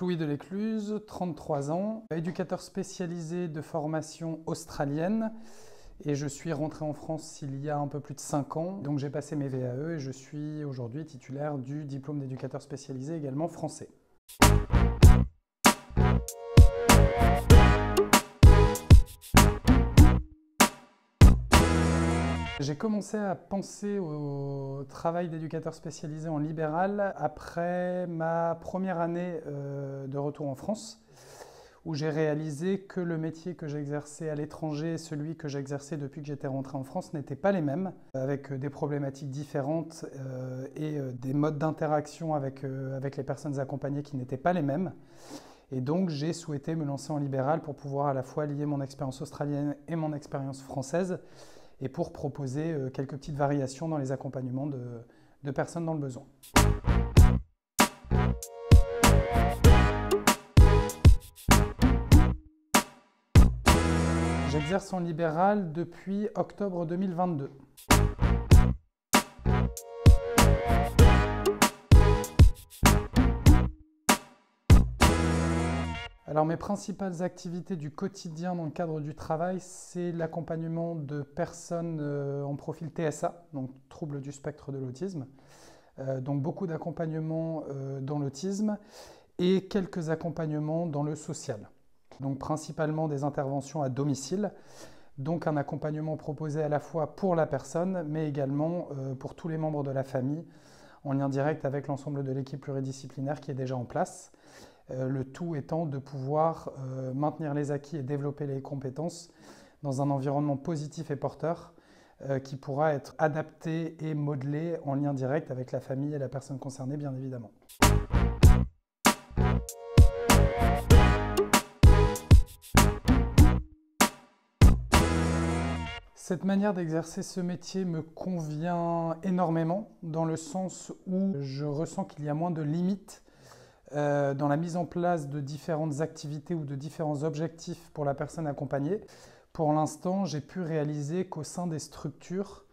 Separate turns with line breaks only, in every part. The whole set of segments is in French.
Louis de l'Écluse, 33 ans, éducateur spécialisé de formation australienne et je suis rentré en France il y a un peu plus de 5 ans. Donc j'ai passé mes VAE et je suis aujourd'hui titulaire du diplôme d'éducateur spécialisé également français. J'ai commencé à penser au travail d'éducateur spécialisé en libéral après ma première année euh, de retour en France, où j'ai réalisé que le métier que j'exerçais à l'étranger et celui que j'exerçais depuis que j'étais rentré en France n'étaient pas les mêmes, avec des problématiques différentes euh, et euh, des modes d'interaction avec les personnes accompagnées qui n'étaient pas les mêmes. Et donc j'ai souhaité me lancer en libéral pour pouvoir à la fois lier mon expérience australienne et mon expérience française et pour proposer euh, quelques petites variations dans les accompagnements de, personnes dans le besoin. J'exerce en libéral depuis octobre 2022. Alors mes principales activités du quotidien dans le cadre du travail, c'est l'accompagnement de personnes euh, en profil TSA, donc troubles du spectre de l'autisme. Euh, donc beaucoup d'accompagnement euh, dans l'autisme et quelques accompagnements dans le social. Donc principalement des interventions à domicile, donc un accompagnement proposé à la fois pour la personne, mais également pour tous les membres de la famille, en lien direct avec l'ensemble de l'équipe pluridisciplinaire qui est déjà en place. Euh, le tout étant de pouvoir euh, maintenir les acquis et développer les compétences dans un environnement positif et porteur euh, qui pourra être adapté et modelé en lien direct avec la famille et la personne concernée, bien évidemment. Cette manière d'exercer ce métier me convient énormément dans le sens où je ressens qu'il y a moins de limites euh, dans la mise en place de différentes activités ou de différents objectifs pour la personne accompagnée. Pour l'instant, j'ai pu réaliser qu'au sein des structures,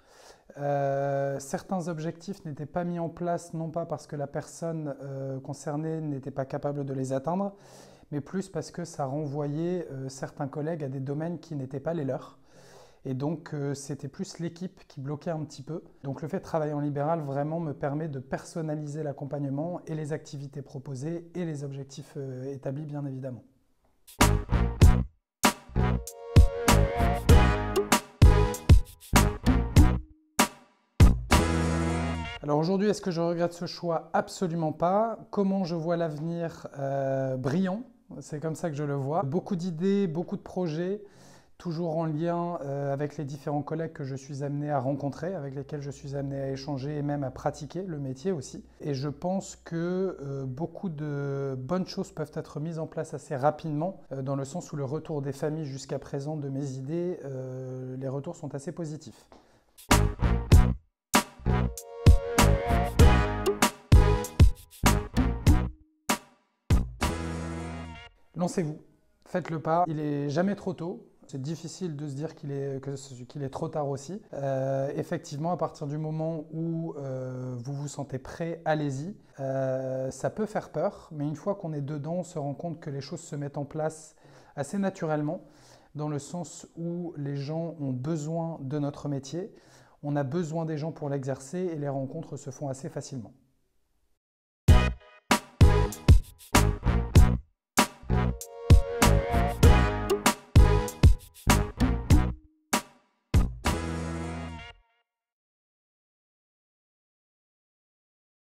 euh, certains objectifs n'étaient pas mis en place, non pas parce que la personne euh, concernée n'était pas capable de les atteindre, mais plus parce que ça renvoyait certains collègues à des domaines qui n'étaient pas les leurs. Et donc, euh, c'était plus l'équipe qui bloquait un petit peu. Donc, le fait de travailler en libéral vraiment me permet de personnaliser l'accompagnement et les activités proposées et les objectifs euh, établis, bien évidemment. Alors aujourd'hui, est-ce que je regrette ce choix? Absolument pas. Comment je vois l'avenir euh, Brillant, c'est comme ça que je le vois. Beaucoup d'idées, beaucoup de projets toujours en lien euh, avec les différents collègues que je suis amené à rencontrer, avec lesquels je suis amené à échanger et même à pratiquer le métier aussi. Et je pense que euh, beaucoup de bonnes choses peuvent être mises en place assez rapidement, euh, dans le sens où le retour des familles jusqu'à présent de mes idées, les retours sont assez positifs. Lancez-vous, faites le pas, il est jamais trop tôt. C'est difficile de se dire qu'il est, qu'il est trop tard aussi. Euh, effectivement, à partir du moment où euh, vous vous sentez prêt, allez-y. Euh, ça peut faire peur, mais une fois qu'on est dedans, on se rend compte que les choses se mettent en place assez naturellement, dans le sens où les gens ont besoin de notre métier, on a besoin des gens pour l'exercer et les rencontres se font assez facilement.